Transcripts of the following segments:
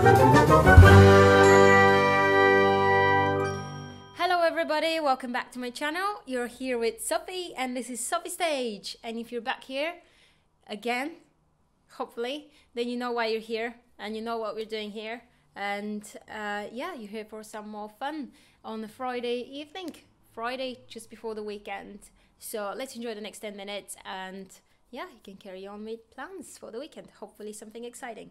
Hello everybody, welcome back to my channel. You're here with Sophie and this is Sophie Stage. And if you're back here again, hopefully, then you know why you're here and you know what we're doing here. And uh, yeah, you're here for some more fun on a Friday evening, Friday just before the weekend. So let's enjoy the next 10 minutes and yeah, you can carry on with plans for the weekend. Hopefully, something exciting.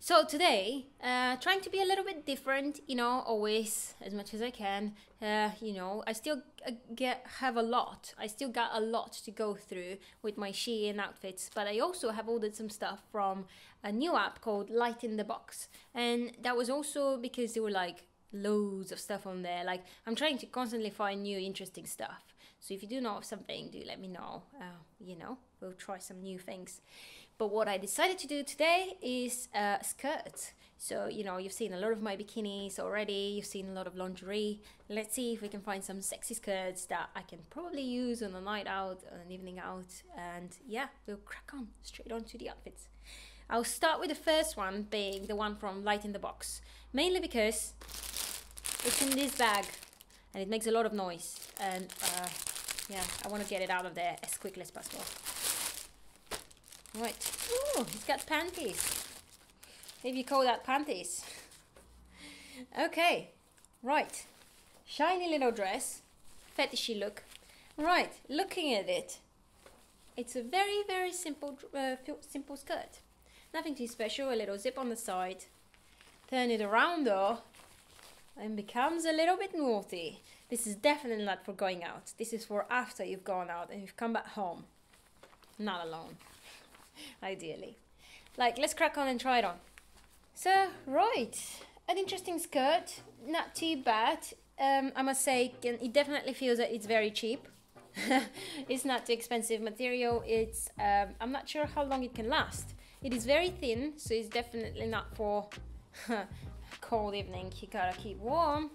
So today, uh, trying to be a little bit different, you know, always as much as I can. Uh, you know, I still uh, get have a lot. I still got a lot to go through with my Shein outfits, but I also have ordered some stuff from a new app called Light in the Box, and that was also because there were like loads of stuff on there. Like I'm trying to constantly find new interesting stuff. So if you do know of something, do let me know. Uh, you know, we'll try some new things. But what I decided to do today is uh, skirts. So, you know, you've seen a lot of my bikinis already, you've seen a lot of lingerie. Let's see if we can find some sexy skirts that I can probably use on a night out, on an evening out. And yeah, we'll crack on straight on to the outfits. I'll start with the first one being the one from Light in the Box, mainly because it's in this bag and it makes a lot of noise. And uh, yeah, I want to get it out of there as quickly as possible. Right. Oh, he's got panties. Maybe you call that panties. Okay. Right. Shiny little dress. Fetishy look. Right. Looking at it. It's a very, very simple, uh, simple skirt. Nothing too special. A little zip on the side. Turn it around though. And becomes a little bit naughty. This is definitely not for going out. This is for after you've gone out and you've come back home. Not alone. ideally. Like, let's crack on and try it on. So, right, an interesting skirt, not too bad. Um, I must say, it definitely feels that it's very cheap. it's not too expensive material. It's um, I'm not sure how long it can last. It is very thin, so it's definitely not for cold evening. You gotta keep warm.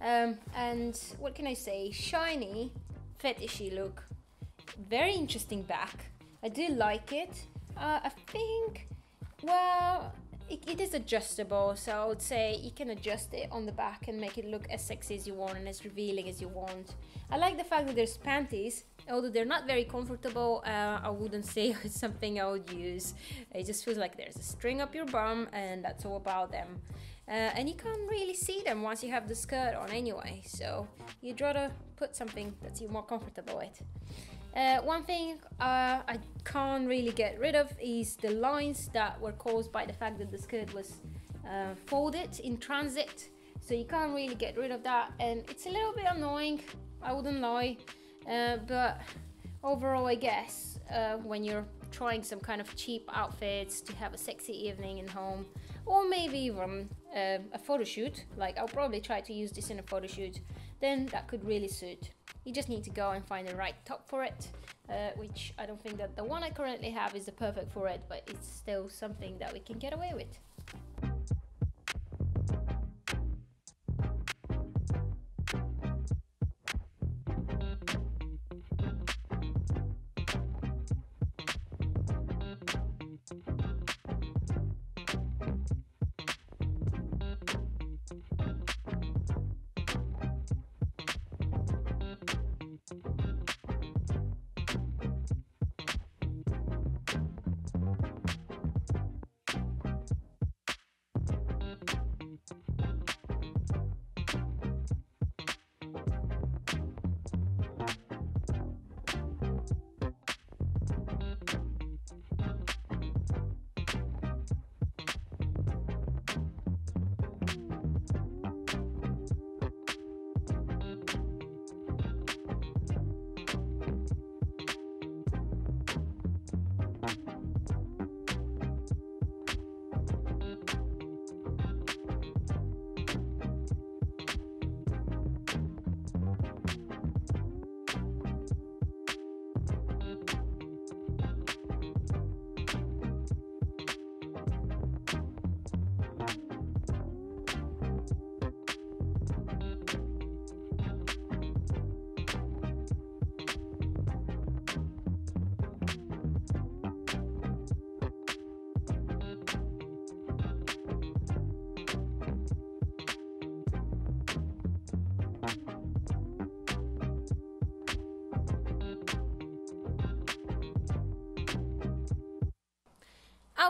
Um, and what can I say? Shiny, fetishy look. Very interesting back. I do like it. Uh, I think, well, it, it is adjustable, so I would say you can adjust it on the back and make it look as sexy as you want and as revealing as you want. I like the fact that there's panties, although they're not very comfortable. Uh, I wouldn't say it's something I would use. It just feels like there's a string up your bum, and that's all about them. Uh, and you can't really see them once you have the skirt on anyway, so you'd rather put something that you're more comfortable with. Uh, one thing uh, I can't really get rid of is the lines that were caused by the fact that the skirt was uh, folded in transit. So you can't really get rid of that, and it's a little bit annoying. I wouldn't lie, uh, but overall, I guess uh, when you're trying some kind of cheap outfits to have a sexy evening in home, or maybe even uh, a photo shoot, like I'll probably try to use this in a photo shoot, then that could really suit. You just need to go and find the right top for it, uh, which I don't think that the one I currently have is the perfect for it, but it's still something that we can get away with.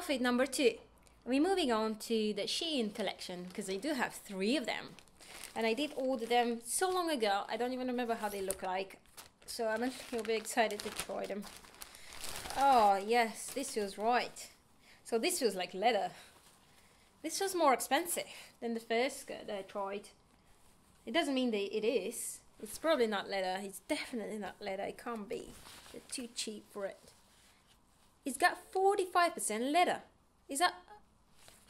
Outfit number two. We're moving on to the Shein collection because I do have three of them. And I did order them so long ago, I don't even remember how they look like. So I'm a little bit excited to try them. Oh, yes, this feels right. So this feels like leather. This was more expensive than the first skirt I tried. It doesn't mean that it is. It's probably not leather. It's definitely not leather. It can't be. They're too cheap for it. It's got 45% leather. Is that...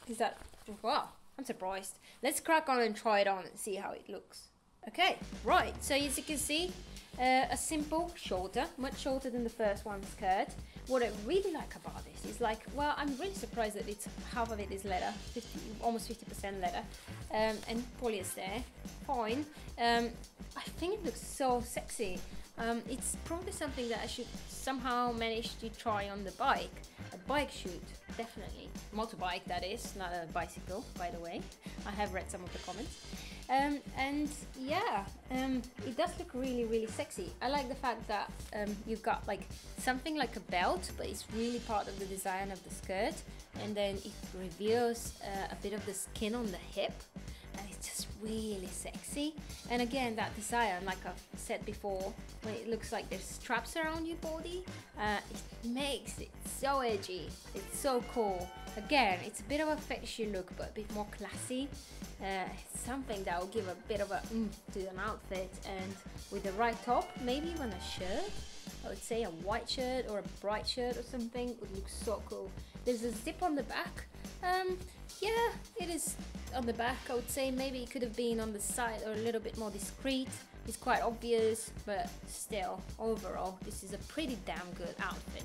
Is that... Wow, I'm surprised. Let's crack on and try it on and see how it looks. Okay, right. So as you can see, uh, a simple, shorter, much shorter than the first one skirt what I really like about this is like, well, I'm really surprised that it's half of it is leather, 50, almost 50% leather, um, and polyester, fine. Um, I think it looks so sexy. Um, it's probably something that I should somehow manage to try on the bike. A bike shoot, definitely. Motorbike, that is, not a bicycle, by the way. I have read some of the comments. Um, and yeah, um, it does look really, really sexy. I like the fact that um, you've got like something like a belt, but it's really part of the design of the skirt. And then it reveals uh, a bit of the skin on the hip. Really sexy. And again, that design, like I've said before, when it looks like there's straps around your body, uh, it makes it so edgy. It's so cool. Again, it's a bit of a fetishy look, but a bit more classy. Uh, something that will give a bit of a oomph to an outfit and with the right top, maybe even a shirt. I would say a white shirt or a bright shirt or something would look so cool. There's a zip on the back. Um, yeah, it is on the back. I would say maybe it could have been on the side or a little bit more discreet. It's quite obvious, but still, overall, this is a pretty damn good outfit.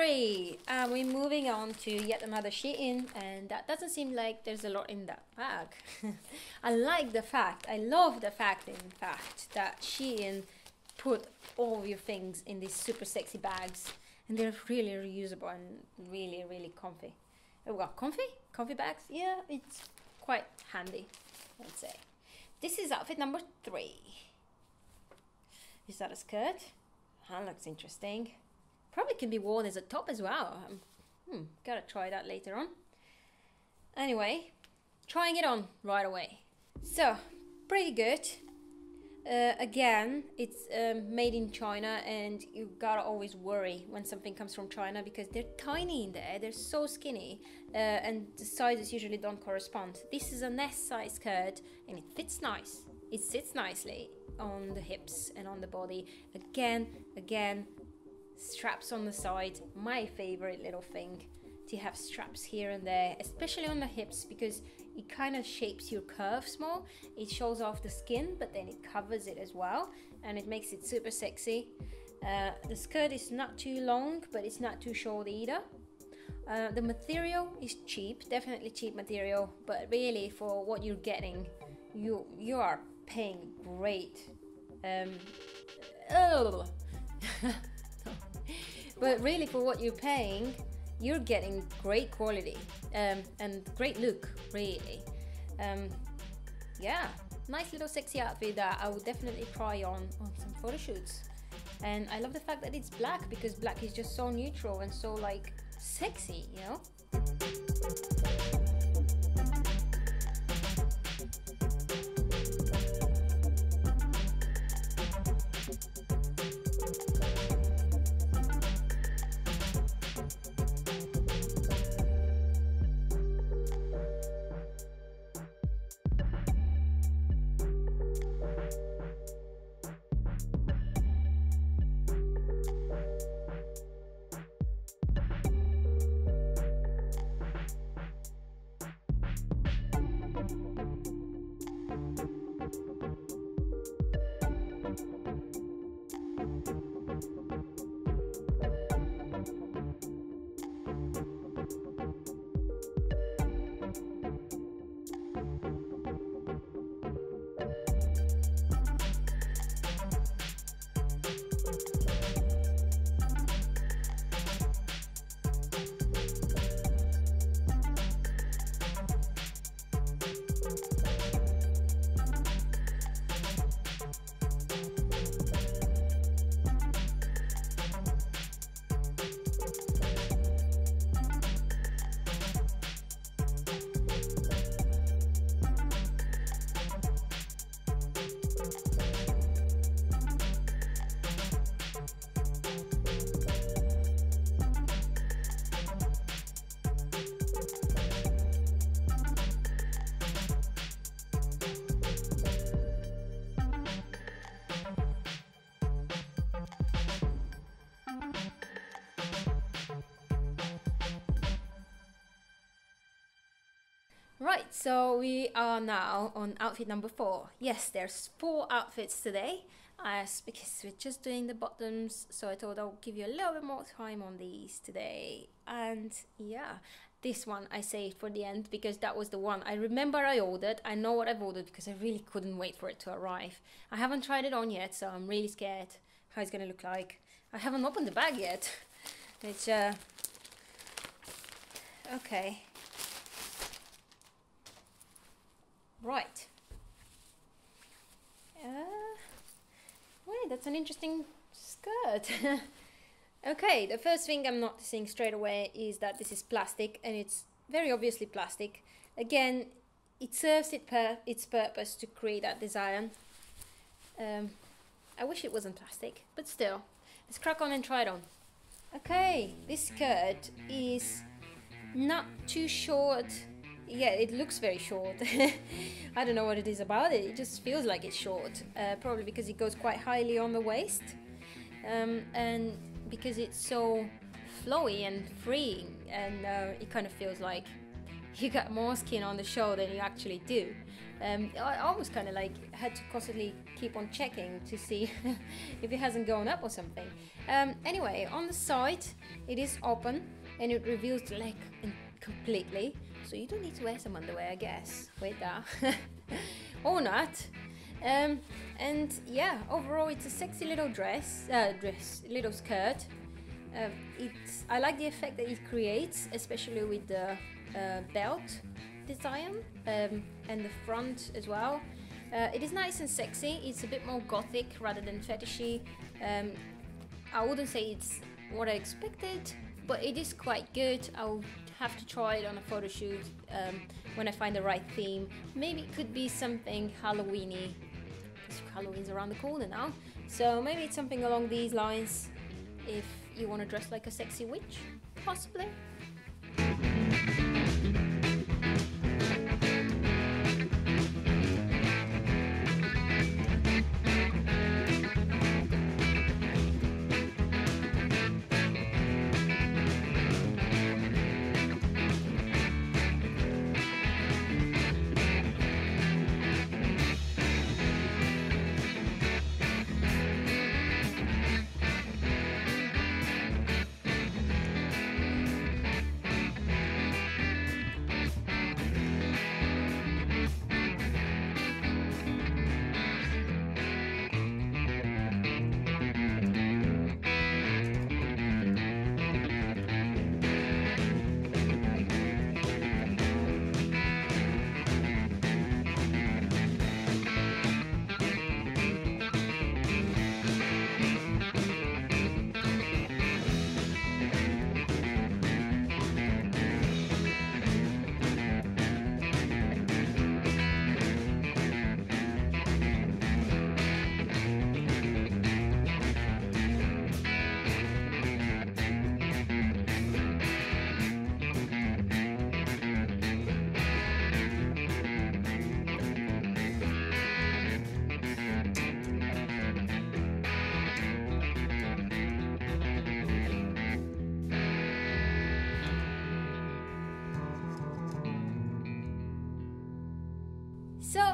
Three. Uh, we're moving on to yet another Shein, and that doesn't seem like there's a lot in that bag. I like the fact, I love the fact, in fact, that Shein put all your things in these super sexy bags, and they're really reusable and really, really comfy. Oh, well, comfy? Comfy bags? Yeah, it's quite handy, I'd say. This is outfit number three. Is that a skirt? That looks interesting. Probably can be worn as a top as well. Um, hmm, gotta try that later on. Anyway, trying it on right away. So, pretty good. Uh, again, it's um, made in China, and you gotta always worry when something comes from China because they're tiny in there, they're so skinny, uh, and the sizes usually don't correspond. This is a S size skirt, and it fits nice. It sits nicely on the hips and on the body. Again, again, straps on the side my favorite little thing to have straps here and there especially on the hips because it kind of shapes your curves more it shows off the skin but then it covers it as well and it makes it super sexy Uh, the skirt is not too long, but it's not too short either. Uh, the material is cheap, definitely cheap material, but really for what you're getting, you you are paying great. Um, oh. but really for what you're paying, you're getting great quality um, and great look, really. Um, yeah, nice little sexy outfit that I would definitely try on on some photo shoots. And I love the fact that it's black because black is just so neutral and so like sexy, you know? Right, so we are now on outfit number four. Yes, there's four outfits today, as because we're just doing the bottoms, so I thought I'll give you a little bit more time on these today. And yeah, this one I saved for the end because that was the one I remember I ordered. I know what I've ordered because I really couldn't wait for it to arrive. I haven't tried it on yet, so I'm really scared how it's gonna look like. I haven't opened the bag yet. It's uh okay. Right. Uh, wait, that's an interesting skirt. okay, the first thing I'm noticing straight away is that this is plastic and it's very obviously plastic. Again, it serves it its purpose to create that design. Um, I wish it wasn't plastic, but still. Let's crack on and try it on. Okay, this skirt is not too short yeah, it looks very short. I don't know what it is about it. It just feels like it's short. Uh, probably because it goes quite highly on the waist, um, and because it's so flowy and freeing, and uh, it kind of feels like you got more skin on the show than you actually do. Um, I almost kind of like had to constantly keep on checking to see if it hasn't gone up or something. Um, anyway, on the side, it is open and it reveals the leg completely so you don't need to wear some underwear, I guess, with that. or not. Um, and yeah, overall, it's a sexy little dress, uh, dress, little skirt. Uh, it's, I like the effect that it creates, especially with the uh, belt design um, and the front as well. Uh, it is nice and sexy. It's a bit more gothic rather than fetishy. Um, I wouldn't say it's what I expected, but it is quite good. I'll have to try it on a photo shoot um, when I find the right theme. Maybe it could be something Halloweeny, Halloween's around the corner now. So maybe it's something along these lines if you want to dress like a sexy witch, possibly.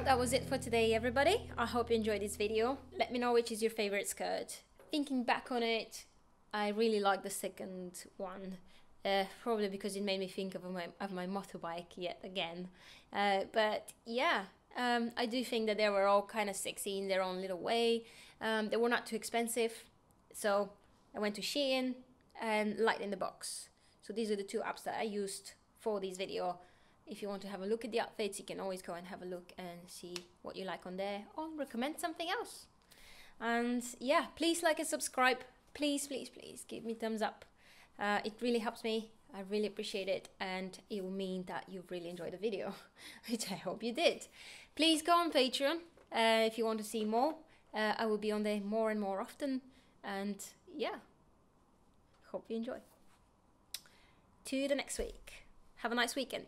That was it for today everybody. I hope you enjoyed this video. Let me know which is your favorite skirt. Thinking back on it, I really like the second one. Uh, probably because it made me think of my, of my motorbike yet again. Uh, but yeah, um, I do think that they were all kind of sexy in their own little way. Um, they were not too expensive. So I went to Shein and Light in the Box. So these are the two apps that I used for this video. If you want to have a look at the outfits, you can always go and have a look and see what you like on there or recommend something else. And yeah, please like and subscribe. Please, please, please give me thumbs up. Uh, it really helps me. I really appreciate it and it will mean that you've really enjoyed the video, which I hope you did. Please go on Patreon uh, if you want to see more. Uh, I will be on there more and more often and yeah, hope you enjoy. To the next week. Have a nice weekend.